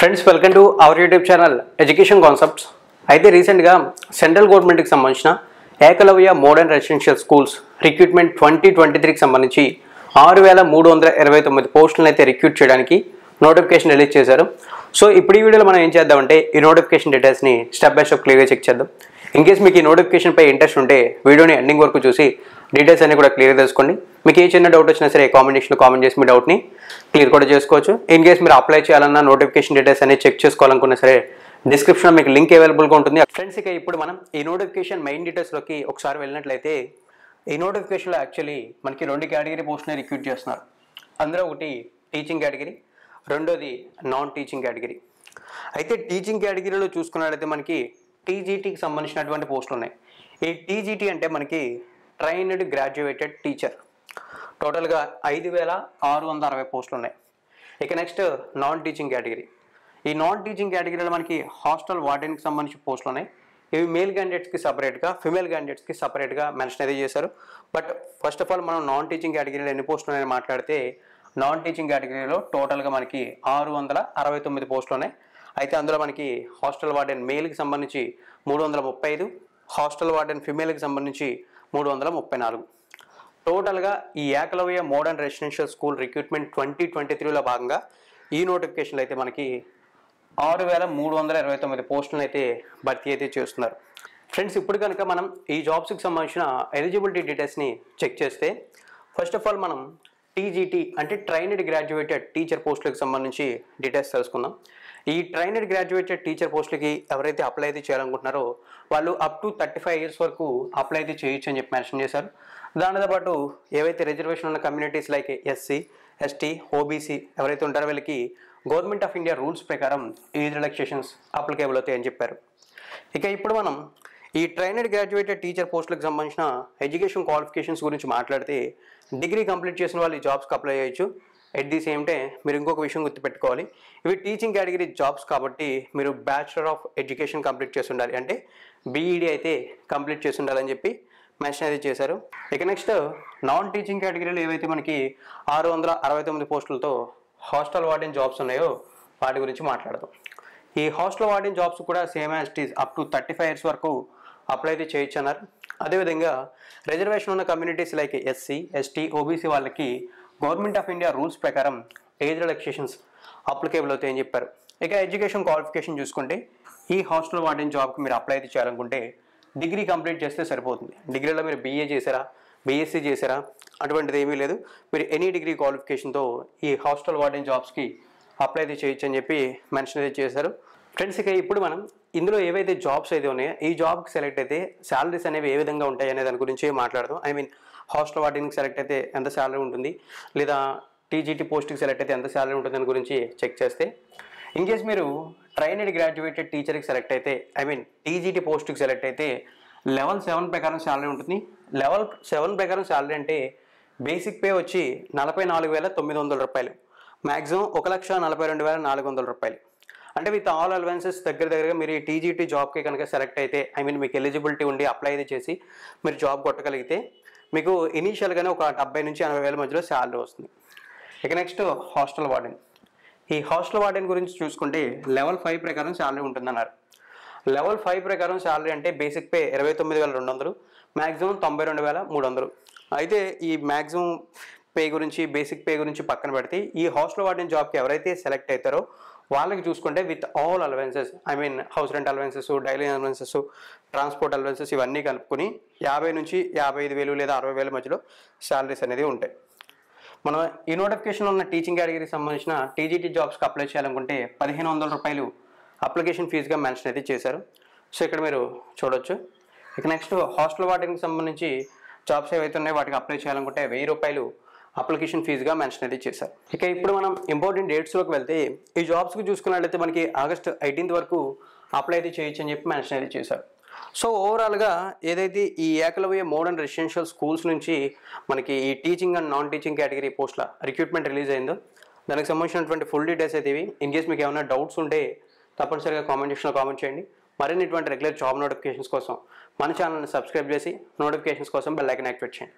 Friends welcome to our YouTube channel education concepts అయితే రీసెంట్గా central గవర్నమెంట్కి సంబంధించిన Eklavya modern residential schools recruitment twenty twenty త్రీకి సంబంధించి ఆరు వేల మూడు వందల ఇరవై తొమ్మిది పోస్టులను అయితే రిక్రూట్ చేయడానికి నోటిఫికేషన్ రిలీజ్ చేశారు. సో ఇప్పుడు ఈ వీడియోలో మనం ఏం చేద్దామంటే ఈ నోటిఫికేషన్ డీటెయిల్స్ని స్టెప్ బై స్టెప్ క్లియర్గా చెక్ చేద్దాం. ఇన్ కేస్ మీకు ఈ నోటిఫికేషన్పై ఇంట్రెస్ట్ ఉంటే వీడియోని ఎండింగ్ వరకు చూసి డీటెయిల్స్ అన్ని కూడా క్లియర్ తెలుసుకోండి. మీకు ఏ చిన్న డౌట్ వచ్చినా సరే కామెంటేషన్ కామెంట్ చేసి మీ డౌట్ని క్లియర్ కూడా చేసుకోవచ్చు. ఇన్ కేస్ మీరు అప్లై చేయాలన్నా నోటిఫికేషన్ డీటెయిల్స్ అనేది చెక్ చేసుకోవాలనుకున్నా సరే డిస్క్రిప్షన్లో మీకు లింక్ అవైలబుల్గా ఉంటుంది. ఫ్రెండ్స్ ఇక ఇప్పుడు మనం ఈ నోటిఫికేషన్ మెయిన్ డీటెయిల్స్లోకి ఒకసారి వెళ్ళినట్లయితే ఈ నోటిఫికేషన్లో యాక్చువల్లీ మనకి రెండు కేటగిరీ పోస్ట్ని రిక్రూట్ చేస్తున్నారు. అందులో ఒకటి టీచింగ్ కేటగిరీ రెండోది నాన్ టీచింగ్ కేటగిరీ అయితే టీచింగ్ కేటగిరీలో చూసుకున్నట్లయితే మనకి టీజీటీకి సంబంధించినటువంటి పోస్టులు ఉన్నాయి. ఈ టీజీటీ అంటే మనకి ట్రైన్డ్ గ్రాడ్యుయేటెడ్ టీచర్. టోటల్గా ఐదు వేల ఆరు వందల అరవై పోస్టులు ఉన్నాయి ఇక నెక్స్ట్ నాన్ టీచింగ్ కేటగిరీ. ఈ నాన్ టీచింగ్ కేటగిరీలో మనకి హాస్టల్ వార్డెన్కి సంబంధించి పోస్టులు ఉన్నాయి ఇవి మేల్ క్యాండిడేట్స్కి సపరేట్గా ఫిమేల్ క్యాండిడేట్స్కి సపరేట్గా మెన్షన్ అయితే చేశారు. బట్ ఫస్ట్ ఆఫ్ ఆల్ మనం నాన్ టీచింగ్ కేటగిరీలో ఎన్ని పోస్టులు ఉన్నాయని మాట్లాడితే నాన్ టీచింగ్ కేటగిరీలో టోటల్గా మనకి ఆరు వందల అరవై తొమ్మిది పోస్టులు ఉన్నాయి అయితే అందులో మనకి హాస్టల్ వార్డెన్ మేల్కి సంబంధించి మూడు వందల ముప్పై ఐదు హాస్టల్ వార్డెన్ ఫిమేల్కి సంబంధించి మూడు వందల ముప్పై నాలుగు. టోటల్గా ఈ Eklavya modern residential school recruitment twenty twenty త్రీలో భాగంగా ఈ నోటిఫికేషన్లు అయితే మనకి ఆరు వేల మూడు వందల ఇరవై తొమ్మిది పోస్టులను అయితే భర్తీ అయితే చేస్తున్నారు. ఫ్రెండ్స్ ఇప్పుడు కనుక మనం ఈ జాబ్స్కి సంబంధించిన ఎలిజిబిలిటీ డీటెయిల్స్ని చెక్ చేస్తే ఫస్ట్ ఆఫ్ ఆల్ మనం టీజీటీ అంటే ట్రైనడ్ గ్రాడ్యుయేటెడ్ టీచర్ పోస్టులకు సంబంధించి డీటెయిల్స్ తెలుసుకుందాం. ఈ ట్రైనడ్ గ్రాడ్యుయేటెడ్ టీచర్ పోస్టులకి ఎవరైతే అప్లై అయితే చేయాలనుకుంటున్నారో వాళ్ళు up to thirty five years వరకు అప్లై అయితే చేయొచ్చు అని చెప్పి మెన్షన్ చేశారు. దానితో పాటు ఏవైతే రిజర్వేషన్ ఉన్న communities like SC ST OBC ఎవరైతే ఉంటారో వీళ్ళకి గవర్నమెంట్ ఆఫ్ ఇండియా రూల్స్ ప్రకారం ఈ రిలాక్సేషన్స్ అప్లికేబుల్ అవుతాయని చెప్పారు. ఇక ఇప్పుడు మనం ఈ ట్రైనడ్ గ్రాడ్యుయేటెడ్ టీచర్ పోస్టులకు సంబంధించిన ఎడ్యుకేషన్ క్వాలిఫికేషన్స్ గురించి మాట్లాడితే డిగ్రీ కంప్లీట్ చేసిన వాళ్ళు ఈ జాబ్స్కి అప్లై చేయొచ్చు ఎట్ ది సేమ్ టైం మీరు ఇంకొక విషయం గుర్తుపెట్టుకోవాలి. ఇవి టీచింగ్ కేటగిరీ జాబ్స్ కాబట్టి మీరు బ్యాచులర్ ఆఫ్ ఎడ్యుకేషన్ కంప్లీట్ చేసి ఉండాలి అంటే బీఈడీ అయితే కంప్లీట్ చేసి ఉండాలని చెప్పి మెన్షన్ అయితే చేశారు. ఇక నెక్స్ట్ నాన్ టీచింగ్ కేటగిరీలో ఏవైతే మనకి ఆరు వందల అరవై తొమ్మిది పోస్టులతో హాస్టల్ వార్డెన్ జాబ్స్ ఉన్నాయో వాటి గురించి మాట్లాడదాం. ఈ హాస్టల్ వార్డెన్ జాబ్స్ కూడా same as TGTs up to thirty five years వరకు అప్లై అయితే చేయొచ్చు అన్నారు. అదేవిధంగా రిజర్వేషన్ ఉన్న communities like SC ST OBC వాళ్ళకి గవర్నమెంట్ ఆఫ్ ఇండియా రూల్స్ ప్రకారం ఏజ్ రిలాక్సేషన్స్ అప్లికేబుల్ అవుతాయని చెప్పారు. ఇక ఎడ్యుకేషన్ క్వాలిఫికేషన్ చూసుకుంటే ఈ హాస్టల్ వార్డెన్ జాబ్కి మీరు అప్లై అయితే చేయాలనుకుంటే డిగ్రీ కంప్లీట్ చేస్తే సరిపోతుంది. డిగ్రీలో మీరు బీఏ చేశారా? బీఎస్సీ చేశారా? అటువంటిది ఏమీ లేదు. మీరు ఎనీ డిగ్రీ క్వాలిఫికేషన్తో ఈ హాస్టల్ వార్డెన్ జాబ్స్కి అప్లై అయితే చేయొచ్చు అని చెప్పి మెన్షన్ అయితే చేశారు. ఫ్రెండ్స్ ఇక ఇప్పుడు మనం ఇందులో ఏవైతే జాబ్స్ అయితే ఉన్నాయో ఈ జాబ్కి సెలెక్ట్ అయితే శాలరీస్ అనేవి ఏ విధంగా ఉంటాయి అనే దాని గురించి మాట్లాడదాం. ఐ మీన్ హాస్టల్ వార్డెన్కి సెలెక్ట్ అయితే ఎంత శాలరీ ఉంటుంది? లేదా టీజీటీ పోస్ట్కి సెలెక్ట్ అయితే ఎంత శాలరీ ఉంటుంది దాని గురించి చెక్ చేస్తే ఇన్ కేస్ మీరు ట్రైనడ్ గ్రాడ్యుయేటెడ్ టీచర్కి సెలెక్ట్ అయితే ఐ మీన్ టీజీటీ పోస్ట్కి సెలెక్ట్ అయితే లెవెల్ సెవెన్ ప్రకారం శాలరీ ఉంటుంది. లెవెల్ సెవెన్ ప్రకారం శాలరీ అంటే బేసిక్ పే వచ్చి నలభై నాలుగు వేల తొమ్మిది వందల రూపాయలు. మ్యాక్సిమం ఒక లక్ష నలభై రెండు వేల నాలుగు వందల రూపాయలు. అంటే విత్ ఆల్ అలవెన్సెస్ దగ్గర దగ్గరగా మీరు ఈ టీజీటీ జాబ్కి కనుక సెలెక్ట్ అయితే ఐ మీన్ మీకు ఎలిజిబిలిటీ ఉండి అప్లై అయితే చేసి మీరు జాబ్ కొట్టగలిగితే మీకు ఇనీషియల్గానే ఒక డెబ్బై నుంచి ఎనభై వేల మధ్యలో శాలరీ వస్తుంది. ఇక నెక్స్ట్ హాస్టల్ వార్డెన్ ఈ హాస్టల్ వార్డెన్ గురించి చూసుకుంటే లెవెల్ ఫైవ్ ప్రకారం శాలరీ ఉంటుందన్నారు. లెవెల్ ఫైవ్ ప్రకారం శాలరీ అంటే బేసిక్ పే ఇరవై తొమ్మిది వేల రెండు వందలు మ్యాక్సిమం తొంభై రెండు వేల మూడు వందలు. అయితే ఈ మ్యాక్సిమం పే గురించి బేసిక్ పే గురించి పక్కన పెడితే ఈ హాస్టల్ వాడిన జాబ్కి ఎవరైతే సెలెక్ట్ అవుతారో వాళ్ళకి చూసుకుంటే with all allowances I mean house rent allowances daily allowances transport allowances ఇవన్నీ కలుపుకొని యాభై నుంచి యాభై ఐదు వేలు లేదా అరవై వేల మధ్యలో శాలరీస్ అనేది ఉంటాయి. మనం ఈ నోటిఫికేషన్లో ఉన్న టీచింగ్ కేటగిరీకి సంబంధించిన టీజీటీ జాబ్స్కి అప్లై చేయాలనుకుంటే పదిహేను వందల రూపాయలు అప్లికేషన్ ఫీజుగా మెన్షన్ అయితే చేశారు. సో ఇక్కడ మీరు చూడొచ్చు. ఇక నెక్స్ట్ హాస్టల్ వాటికి సంబంధించి జాబ్స్ ఏవైతే ఉన్నాయో వాటికి అప్లై చేయాలనుకుంటే వెయ్యి రూపాయలు అప్లికేషన్ ఫీజుగా మెన్షన్ అయితే చేశారు. ఇక ఇప్పుడు మనం ఇంపార్టెంట్ డేట్స్లోకి వెళ్తే ఈ జాబ్స్కి చూసుకున్నట్లయితే మనకి ఆగస్ట్ ఎయిటీన్త్ వరకు అప్లై అయితే చేయొచ్చు అని చెప్పి మెన్షన్ అయితే చేశారు. సో ఓవరాల్గా ఏదైతే ఈ ఏకలవ్య మోడర్న్ రెసిడెన్షియల్ స్కూల్స్ నుంచి మనకి ఈ teaching and non teaching category పోస్టుల రిక్రూట్మెంట్ రిలీజ్ అయిందో దానికి సంబంధించినటువంటి ఫుల్ డీటెయిల్స్ అయితే ఇవి. ఇన్ కేస్ మీకు ఏమైనా డౌట్స్ ఉంటే తప్పనిసరిగా కామెంట్ సెక్షన్లో కామెంట్ చేయండి. మరిన్ని ఇటువంటి రెగ్యులర్ జాబ్ నోటిఫికేషన్స్ కోసం మన ఛానల్ని సబ్స్క్రైబ్ చేసి నోటిఫికేషన్స్ కోసం బెల్ ఐకన్ యాక్టివేట్ చేయండి.